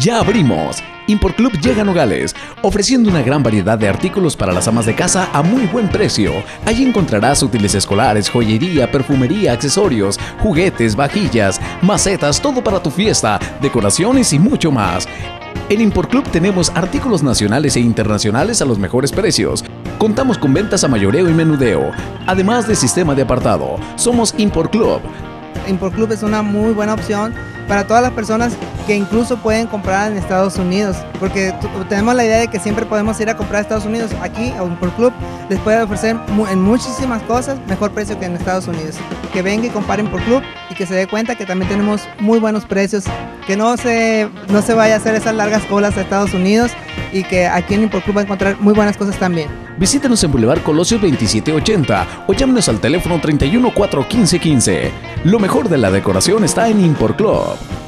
Ya abrimos. Import Club llega a Nogales, ofreciendo una gran variedad de artículos para las amas de casa a muy buen precio. Allí encontrarás útiles escolares, joyería, perfumería, accesorios, juguetes, vajillas, macetas, todo para tu fiesta, decoraciones y mucho más. En Import Club tenemos artículos nacionales e internacionales a los mejores precios. Contamos con ventas a mayoreo y menudeo, además de sistema de apartado. Somos Import Club. Import Club es una muy buena opción para todas las personas que incluso pueden comprar en Estados Unidos, porque tenemos la idea de que siempre podemos ir a comprar a Estados Unidos. Aquí, a Import Club, les puede ofrecer en muchísimas cosas mejor precio que en Estados Unidos. Que venga y comparen por Club y que se dé cuenta que también tenemos muy buenos precios, que no se, no se vaya a hacer esas largas colas a Estados Unidos y que aquí en Import Club va a encontrar muy buenas cosas también. Visítenos en Boulevard Colosio 2780 o llámenos al teléfono 31 415 15. Lo mejor de la decoración está en Import Club.